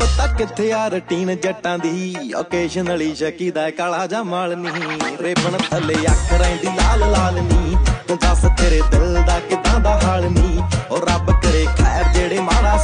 ਪਤਾ ਕਿੱਥੇ ਆ ਰਟੀਨ ਜੱਟਾਂ ਦੀ? ਓਕੇਸ਼ਨਲੀ ਸ਼ਕੀ ਦਾ ਕਾਲਾ ਜਾਂ ਮਾਲਨੀ ਰੇਬਣ ਥੱਲੇ ਅੱਖ ਰਹਿੰਦੀ ਲਾਲ ਲਾਲ ਨੀ। ਤੂੰ ਦੱਸ ਤੇਰੇ ਦਿਲ ਦਾ ਕਿਦਾਂ ਦਾ ਹਾਲ ਨੀ? ਉਹ ਰੱਬ ਕਰੇ ਖੈਰ ਜਿਹੜੇ ਮਾਰਾ